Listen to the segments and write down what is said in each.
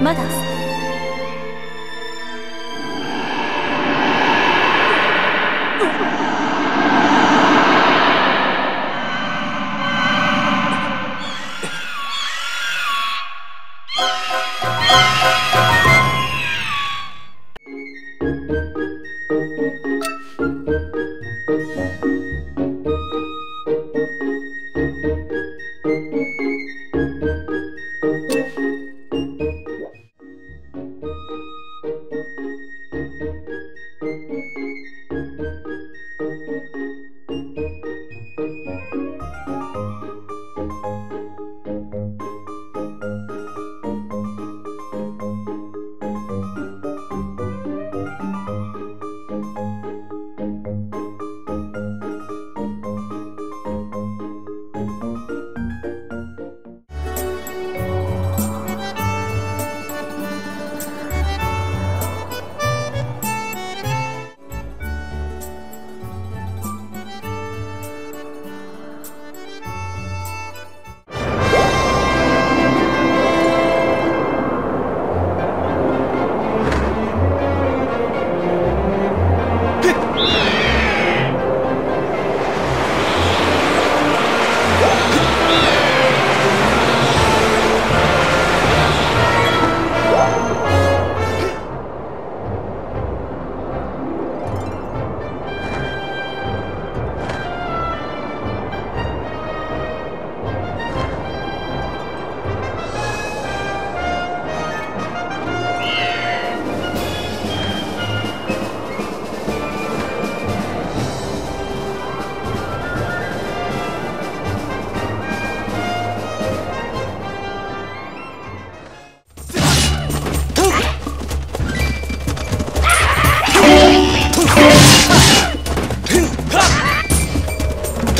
まだ。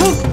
Hit!